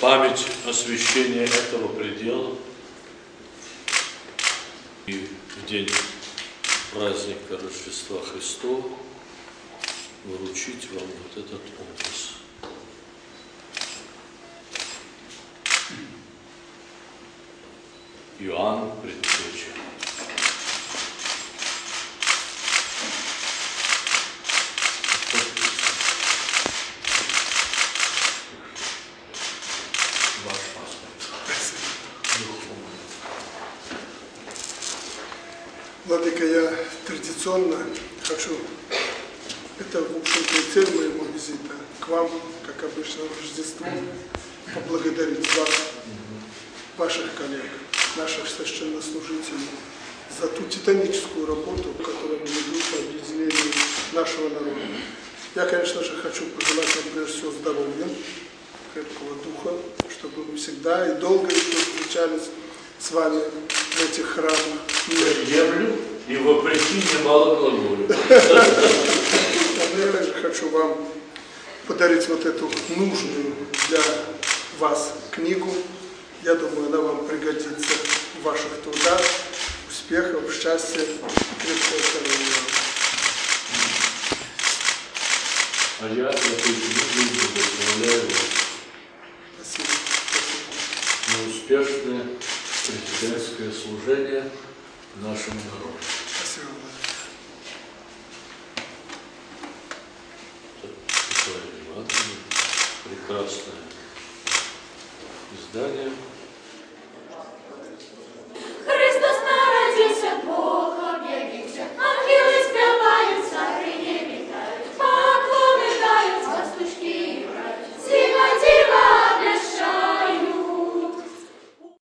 память освящения этого предела и в день праздника Рождества Христова вручить вам вот этот образ. Иоанн Предтеча. Владыка, я традиционно хочу, это, в общем-то, цель моего визита к вам, как обычно, в Рождество, поблагодарить вас, ваших коллег, наших священнослужителей за ту титаническую работу, которую они ведут по объединению нашего народа. Я, конечно же, хочу пожелать вам прежде всего здоровья, крепкого духа, чтобы вы всегда и долго еще встречались с вами в этих храмах мира. Приемлю и вопреки немало глаголю. Но я также хочу вам подарить вот эту нужную для вас книгу. Я думаю, она вам пригодится в ваших трудах, успехов, счастья, крепкого здоровья. А я вас Спасибо. на успешное президентское служение нашему народу. Спасибо. Прекрасное издание